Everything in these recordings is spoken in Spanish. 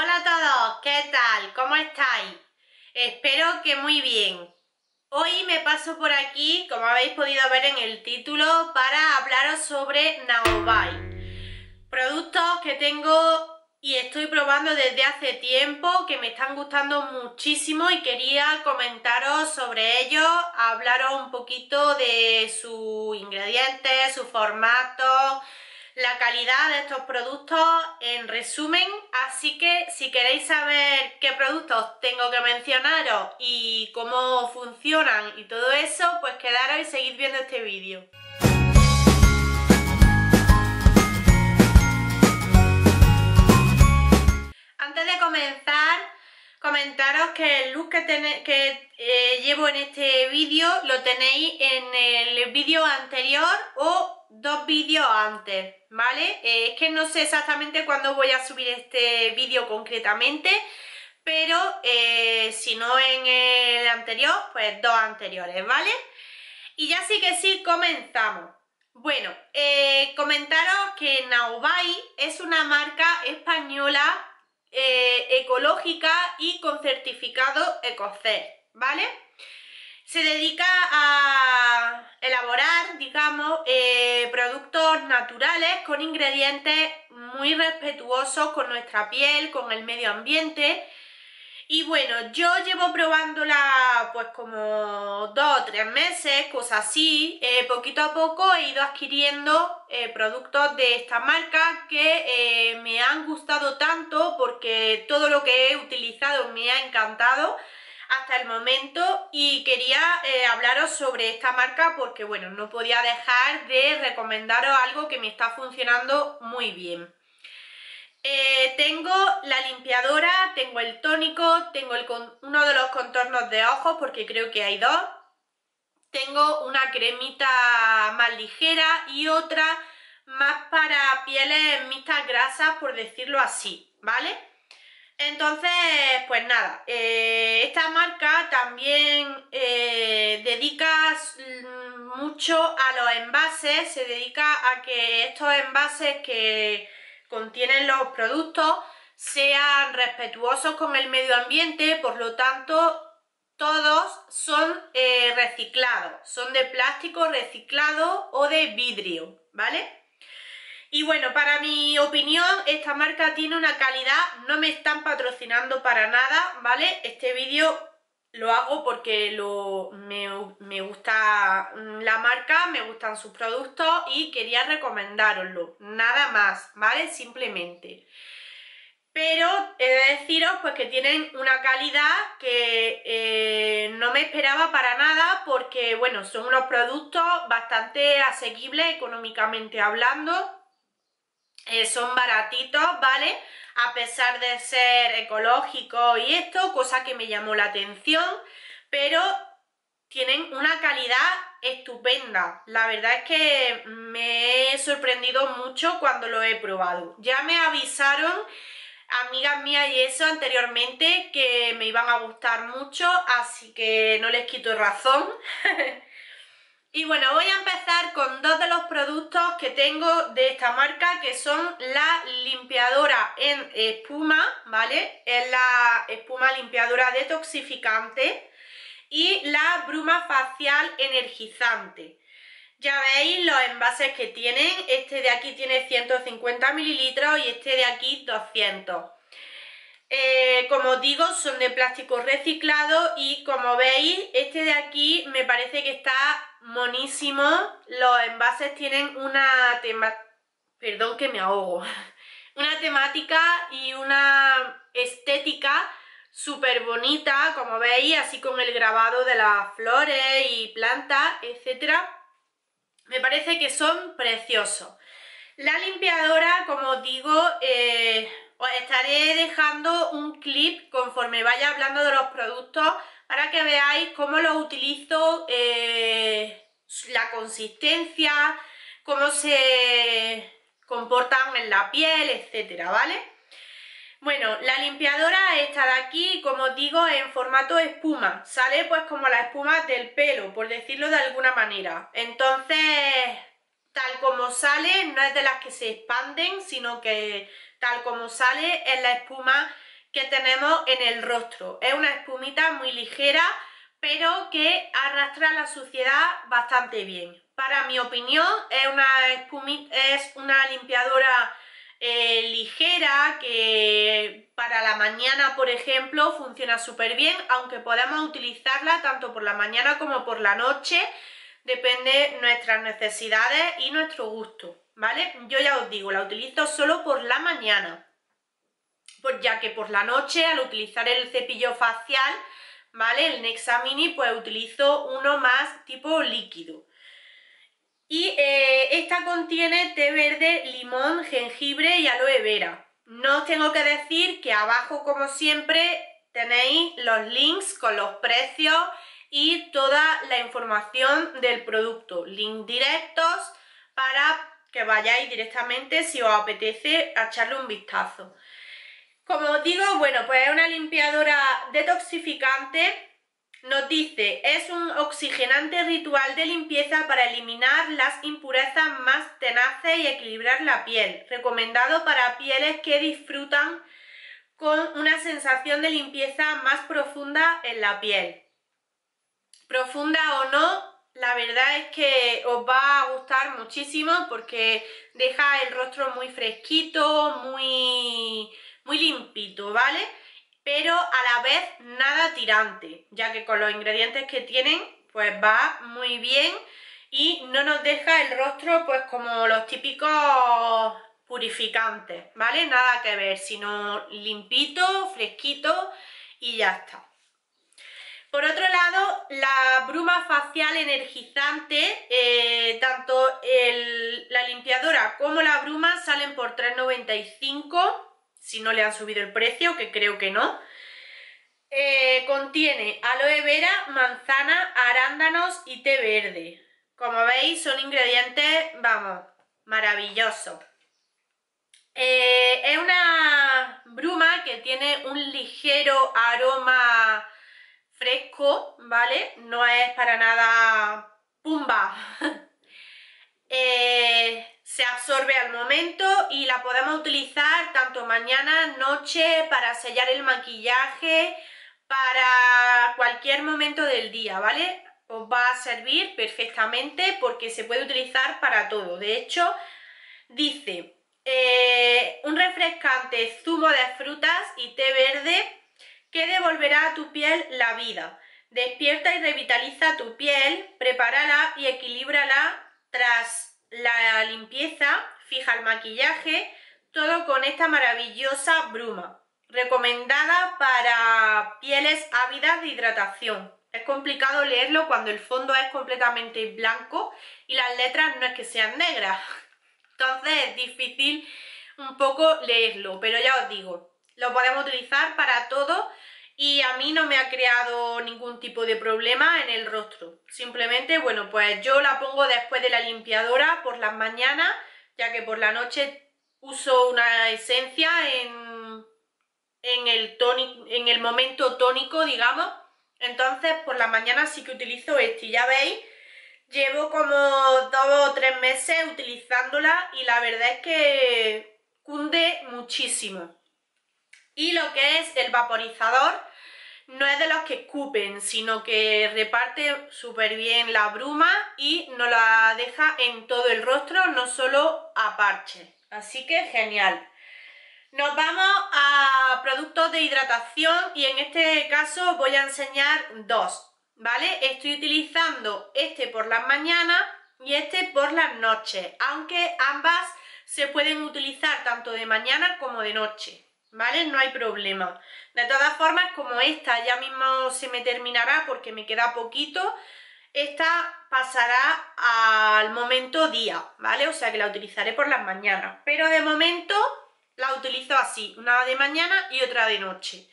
Hola a todos, ¿qué tal? ¿Cómo estáis? Espero que muy bien. Hoy me paso por aquí, como habéis podido ver en el título, para hablaros sobre Naobai. Productos que tengo y estoy probando desde hace tiempo, que me están gustando muchísimo y quería comentaros sobre ellos, hablaros un poquito de sus ingredientes, su formato, la calidad de estos productos en resumen, así que si queréis saber qué productos tengo que mencionaros y cómo funcionan y todo eso, pues quedaros y seguid viendo este vídeo. Antes de comenzar, comentaros que el look que, que eh, llevo en este vídeo lo tenéis en el vídeo anterior o dos vídeos antes, ¿vale? Eh, es que no sé exactamente cuándo voy a subir este vídeo concretamente, pero eh, si no en el anterior, pues dos anteriores, ¿vale? Y ya sí que sí, comenzamos. Bueno, comentaros que Naubai es una marca española ecológica y con certificado EcoCert, ¿vale? Se dedica a elaborar, digamos, eh, productos naturales con ingredientes muy respetuosos con nuestra piel, con el medio ambiente. Y bueno, yo llevo probándola pues como dos o tres meses, cosas así. Eh, poquito a poco he ido adquiriendo eh, productos de esta marca que me han gustado tanto porque todo lo que he utilizado me ha encantado hasta el momento y quería eh, hablaros sobre esta marca porque bueno, no podía dejar de recomendaros algo que me está funcionando muy bien. Eh, tengo la limpiadora, tengo el tónico, tengo el, uno de los contornos de ojos porque creo que hay dos. Tengo una cremita más ligera y otra más para pieles mixtas grasas, por decirlo así, ¿vale? Entonces, pues nada, eh, esta marca también eh, dedica mucho a los envases, se dedica a que estos envases que contienen los productos sean respetuosos con el medio ambiente, por lo tanto todos son eh, reciclados, son de plástico reciclado o de vidrio, ¿vale? Y bueno, para mi opinión, esta marca tiene una calidad, no me están patrocinando para nada, ¿vale? Este vídeo lo hago porque me, gusta la marca, me gustan sus productos y quería recomendároslo, nada más, ¿vale? Simplemente. Pero he de deciros pues que tienen una calidad que eh, no me esperaba para nada porque, bueno, son unos productos bastante asequibles económicamente hablando eh, son baratitos, ¿vale? A pesar de ser ecológicos y esto, cosa que me llamó la atención, pero tienen una calidad estupenda. La verdad es que me he sorprendido mucho cuando lo he probado. Ya me avisaron amigas mías y eso anteriormente que me iban a gustar mucho, así que no les quito razón. Y bueno, voy a empezar con dos de los productos que tengo de esta marca, que son la limpiadora en espuma, ¿vale? Es la espuma limpiadora detoxificante y la bruma facial energizante. Ya veis los envases que tienen, este de aquí tiene 150 mililitros y este de aquí 200. Eh, como digo, son de plástico reciclado y como veis, este de aquí me parece que está monísimo. Los envases tienen una temática... Perdón que me ahogo. Una temática y una estética súper bonita, como veis, así con el grabado de las flores y plantas, etcétera. Me parece que son preciosos. La limpiadora, como digo, eh, os estaré dejando un clip conforme vaya hablando de los productos para que veáis cómo los utilizo, eh, la consistencia, cómo se comportan en la piel, etcétera, ¿vale? Bueno, la limpiadora esta de aquí, como os digo, en formato espuma. Sale pues como la espuma del pelo, por decirlo de alguna manera. Entonces, tal como sale, no es de las que se expanden, sino que tal como sale es la espuma que tenemos en el rostro. Es una espumita muy ligera, pero que arrastra la suciedad bastante bien. Para mi opinión, es una, es una limpiadora eh, ligera que para la mañana, por ejemplo, funciona súper bien, aunque podemos utilizarla tanto por la mañana como por la noche, depende nuestras necesidades y nuestro gusto, ¿vale? Yo ya os digo, la utilizo solo por la mañana, pues ya que por la noche, al utilizar el cepillo facial, ¿vale? El Nexa Mini, pues utilizo uno más tipo líquido. Y eh, esta contiene té verde, limón, jengibre y aloe vera. No os tengo que decir que abajo, como siempre, tenéis los links con los precios y toda la información del producto. Links directos para que vayáis directamente si os apetece echarle un vistazo. Como os digo, bueno, pues es una limpiadora detoxificante nos dice, es un oxigenante ritual de limpieza para eliminar las impurezas más tenaces y equilibrar la piel. Recomendado para pieles que disfrutan con una sensación de limpieza más profunda en la piel. Profunda o no, la verdad es que os va a gustar muchísimo porque deja el rostro muy fresquito, muy, muy limpito, ¿vale? pero a la vez nada tirante, ya que con los ingredientes que tienen, pues va muy bien y no nos deja el rostro pues como los típicos purificantes, ¿vale? Nada que ver, sino limpito, fresquito y ya está. Por otro lado, la bruma facial energizante, eh, tanto la limpiadora como la bruma salen por 3,95 si no le han subido el precio, que creo que no. Eh, contiene aloe vera, manzana, arándanos y té verde. Como veis son ingredientes, vamos, maravillosos. Eh, es una bruma que tiene un ligero aroma fresco, ¿vale? No es para nada pumba. Eh, se absorbe al momento y la podemos utilizar tanto mañana, noche, para sellar el maquillaje, para cualquier momento del día, ¿vale? Os va a servir perfectamente porque se puede utilizar para todo. De hecho, dice eh, un refrescante zumo de frutas y té verde que devolverá a tu piel la vida. Despierta y revitaliza tu piel, prepárala y equilíbrala tras la limpieza, fija el maquillaje, todo con esta maravillosa bruma. Recomendada para pieles ávidas de hidratación. Es complicado leerlo cuando el fondo es completamente blanco y las letras no es que sean negras. Entonces es difícil un poco leerlo, pero ya os digo, lo podemos utilizar para todo y a mí no me ha creado ningún tipo de problema en el rostro. Simplemente, bueno, pues yo la pongo después de la limpiadora por las mañanas, ya que por la noche uso una esencia en, en, el, en el momento tónico, digamos. Entonces, por la mañana sí que utilizo este. Ya veis, llevo como dos o tres meses utilizándola y la verdad es que cunde muchísimo. Y lo que es el vaporizador, no es de los que escupen, sino que reparte súper bien la bruma y nos la deja en todo el rostro, no solo a parche. Así que genial. Nos vamos a productos de hidratación y en este caso voy a enseñar dos, ¿vale? Estoy utilizando este por las mañanas y este por las noches, aunque ambas se pueden utilizar tanto de mañana como de noche. ¿Vale? No hay problema. De todas formas, como esta ya mismo se me terminará porque me queda poquito, esta pasará al momento día, ¿vale? O sea que la utilizaré por las mañanas. Pero de momento la utilizo así, una de mañana y otra de noche.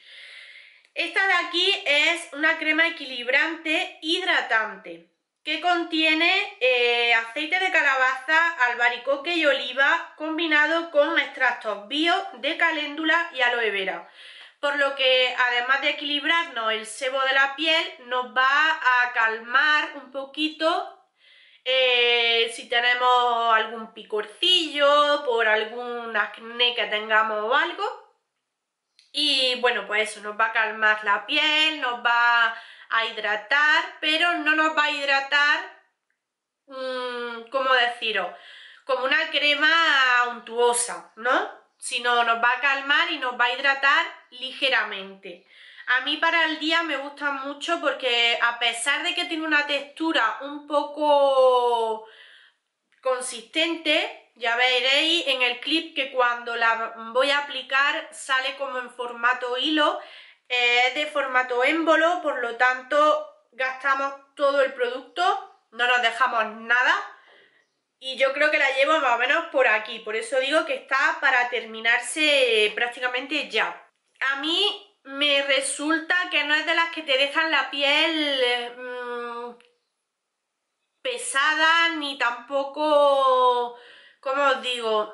Esta de aquí es una crema equilibrante hidratante que contiene eh, aceite de calabaza, albaricoque y oliva combinado con extractos bio de caléndula y aloe vera. Por lo que además de equilibrarnos el sebo de la piel, nos va a calmar un poquito eh, si tenemos algún picorcillo, por algún acné que tengamos o algo. Y bueno, pues eso, nos va a calmar la piel, nos va a hidratar, pero no nos va a hidratar, mmm, ¿cómo deciros? Como una crema untuosa, ¿no? Sino nos va a calmar y nos va a hidratar ligeramente. A mí para el día me gusta mucho porque a pesar de que tiene una textura un poco consistente, ya veréis en el clip que cuando la voy a aplicar sale como en formato hilo, es de formato émbolo, por lo tanto gastamos todo el producto, no nos dejamos nada y yo creo que la llevo más o menos por aquí, por eso digo que está para terminarse prácticamente ya. A mí me resulta que no es de las que te dejan la piel mmm, pesada ni tampoco como os digo,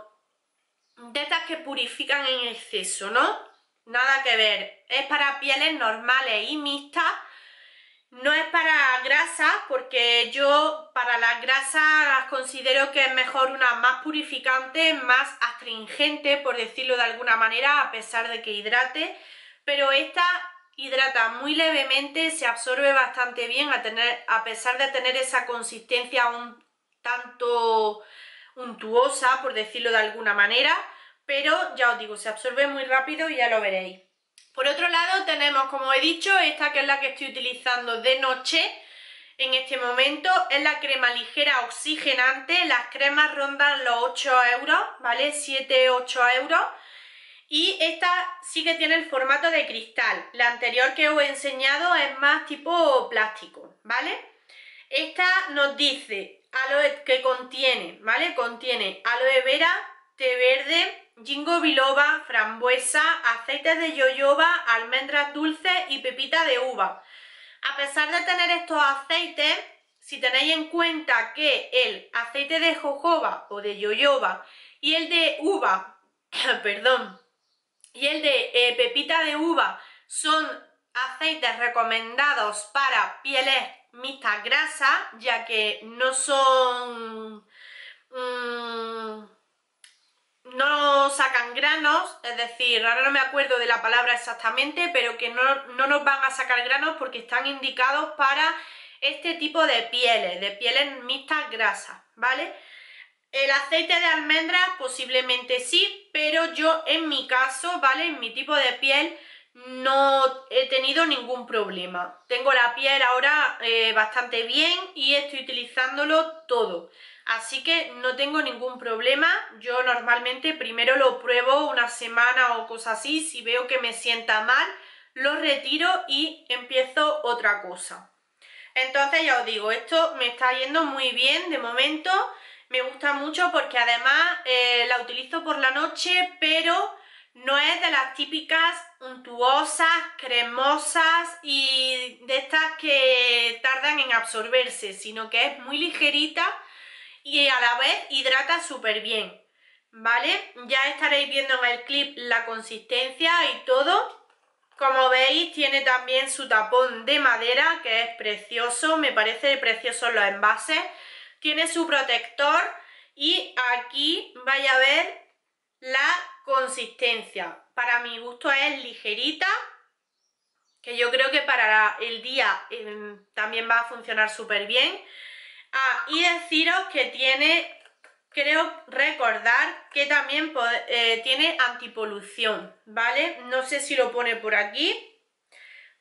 de estas que purifican en exceso, ¿no? Nada que ver. Es para pieles normales y mixtas. No es para grasas, porque yo para las grasas considero que es mejor una más purificante, más astringente, por decirlo de alguna manera, a pesar de que hidrate. Pero esta hidrata muy levemente, se absorbe bastante bien, a, tener, a pesar de tener esa consistencia un tanto untuosa, por decirlo de alguna manera, pero ya os digo, se absorbe muy rápido y ya lo veréis. Por otro lado tenemos, como he dicho, esta que es la que estoy utilizando de noche en este momento, es la crema ligera oxigenante, las cremas rondan los 8 euros, ¿vale? 7-8 euros. Y esta sí que tiene el formato de cristal, la anterior que os he enseñado es más tipo plástico, ¿vale? Esta nos dice aloe que contiene, ¿vale? Contiene aloe vera, té verde, jingo biloba, frambuesa, aceite de yoyoba, almendras dulces y pepita de uva. A pesar de tener estos aceites, si tenéis en cuenta que el aceite de jojoba o de yoyoba y el de uva, perdón, y el de eh, pepita de uva son aceites recomendados para pieles mixtas grasas, ya que no son... Mm, no sacan granos, es decir, ahora no me acuerdo de la palabra exactamente, pero que no, no nos van a sacar granos porque están indicados para este tipo de pieles, de pieles mixtas grasas, ¿vale? El aceite de almendras posiblemente sí, pero yo en mi caso, ¿vale? En mi tipo de piel no he tenido ningún problema. Tengo la piel ahora eh, bastante bien y estoy utilizándolo todo. Así que no tengo ningún problema. Yo normalmente primero lo pruebo una semana o cosas así. Si veo que me sienta mal, lo retiro y empiezo otra cosa. Entonces ya os digo, esto me está yendo muy bien de momento. Me gusta mucho porque además eh, la utilizo por la noche, pero no es de las típicas untuosas, cremosas y de estas que tardan en absorberse, sino que es muy ligerita y a la vez hidrata súper bien, ¿vale? Ya estaréis viendo en el clip la consistencia y todo. Como veis tiene también su tapón de madera que es precioso, me parece precioso los envases. Tiene su protector y aquí vais a ver la consistencia. Para mi gusto es ligerita, que yo creo que para el día em, también va a funcionar súper bien. Ah, y deciros que tiene, creo recordar que también eh, tiene antipolución, ¿vale? No sé si lo pone por aquí,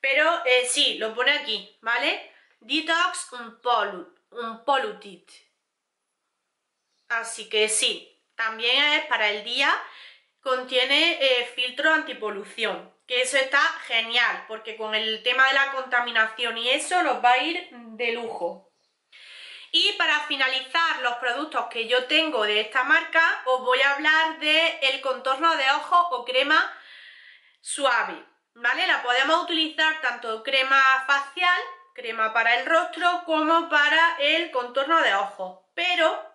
pero eh, sí, lo pone aquí, ¿vale? Detox Unpolluted. Así que sí, también es para el día contiene eh, filtro antipolución, que eso está genial, porque con el tema de la contaminación y eso nos va a ir de lujo. Y para finalizar los productos que yo tengo de esta marca, os voy a hablar el contorno de ojos o crema suave, ¿vale? La podemos utilizar tanto crema facial, crema para el rostro, como para el contorno de ojos, pero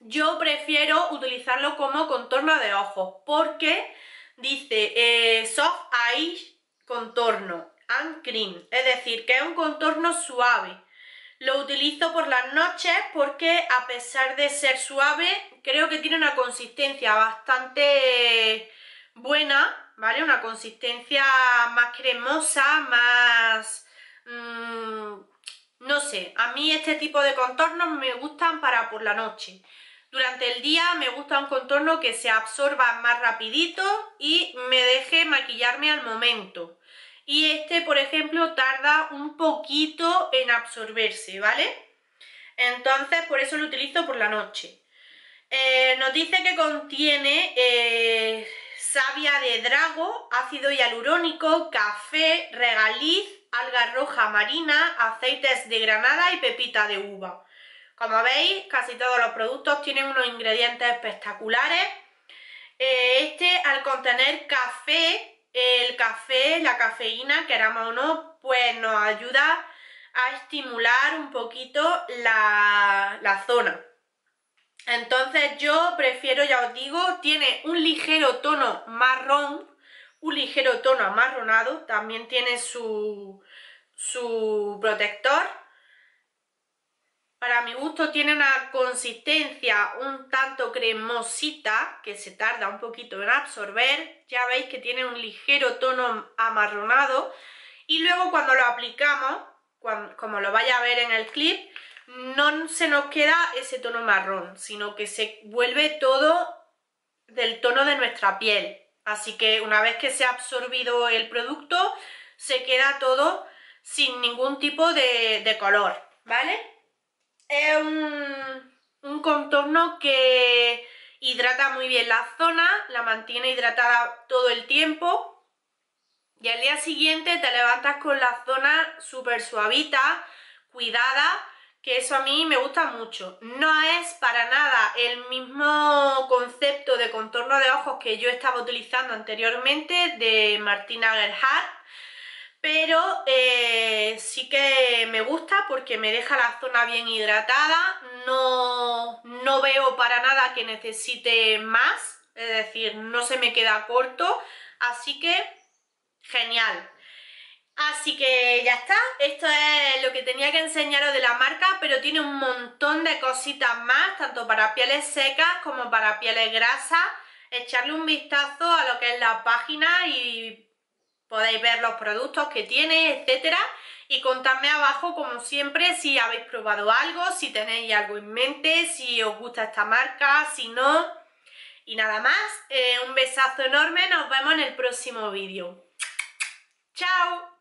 yo prefiero utilizarlo como contorno de ojos porque dice eh, soft eye contorno and cream, es decir, que es un contorno suave. Lo utilizo por las noches porque a pesar de ser suave, creo que tiene una consistencia bastante buena ¿vale? Una consistencia más cremosa, más... Mm, no sé, a mí este tipo de contornos me gustan para por la noche. Durante el día me gusta un contorno que se absorba más rapidito y me deje maquillarme al momento. Y este, por ejemplo, tarda un poquito en absorberse, ¿vale? Entonces, por eso lo utilizo por la noche. Eh, nos dice que contiene eh, savia de drago, ácido hialurónico, café, regaliz, alga roja marina, aceites de granada y pepita de uva. Como veis, casi todos los productos tienen unos ingredientes espectaculares. Eh, este, al contener café, el café, la cafeína, queramos o no, pues nos ayuda a estimular un poquito la, la zona. Entonces yo prefiero, ya os digo, tiene un ligero tono marrón, un ligero tono amarronado, también tiene su, su protector. Para mi gusto tiene una consistencia un tanto cremosita, que se tarda un poquito en absorber. Ya veis que tiene un ligero tono amarronado. Y luego cuando lo aplicamos, como lo vaya a ver en el clip, no se nos queda ese tono marrón, sino que se vuelve todo del tono de nuestra piel. Así que una vez que se ha absorbido el producto, se queda todo sin ningún tipo de, color, ¿vale? Es un, un contorno que hidrata muy bien la zona, la mantiene hidratada todo el tiempo y al día siguiente te levantas con la zona súper suavita, cuidada, que eso a mí me gusta mucho. No es para nada el mismo concepto de contorno de ojos que yo estaba utilizando anteriormente de Martina Gerhardt, pero eh, sí que me gusta porque me deja la zona bien hidratada, no, no veo para nada que necesite más, es decir, no se me queda corto, así que genial. Así que ya está, esto es lo que tenía que enseñaros de la marca, pero tiene un montón de cositas más, tanto para pieles secas como para pieles grasas. Echarle un vistazo a lo que es la página y podéis ver los productos que tiene, etcétera. Y contadme abajo, como siempre, si habéis probado algo, si tenéis algo en mente, si os gusta esta marca, si no. Y nada más, eh, un besazo enorme, nos vemos en el próximo vídeo. ¡Chao!